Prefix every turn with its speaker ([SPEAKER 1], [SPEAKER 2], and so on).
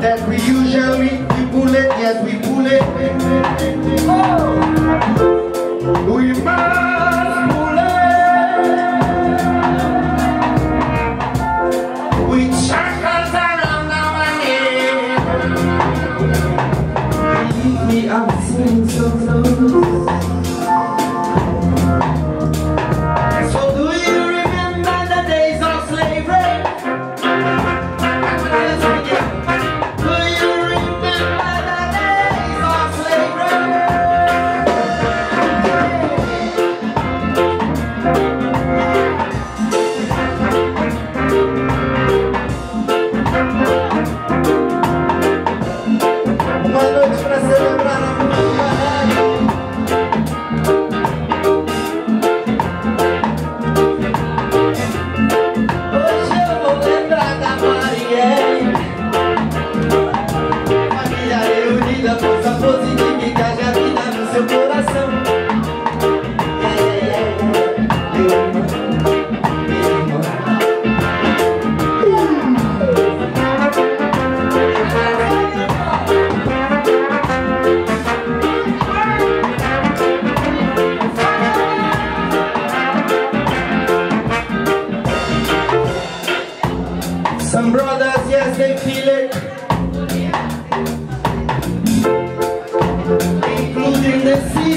[SPEAKER 1] That we usually, we pull it, yes we pull it. Oh. We must pull it. We chuckles around now and We Believe me, I've so close. see.